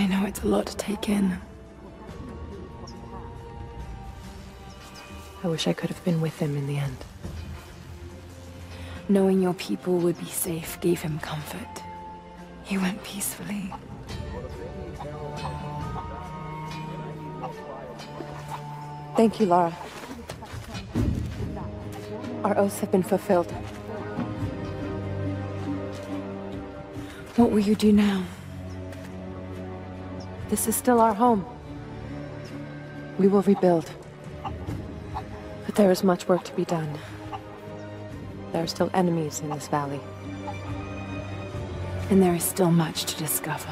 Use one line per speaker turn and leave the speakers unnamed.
I know it's a lot to take in. I wish I could have been with him in the end. Knowing your people would be safe gave him comfort. He went peacefully. Thank you, Lara. Our oaths have been fulfilled. What will you do now? This is still our home. We will rebuild. But there is much work to be done. There are still enemies in this valley. And there is still much to discover.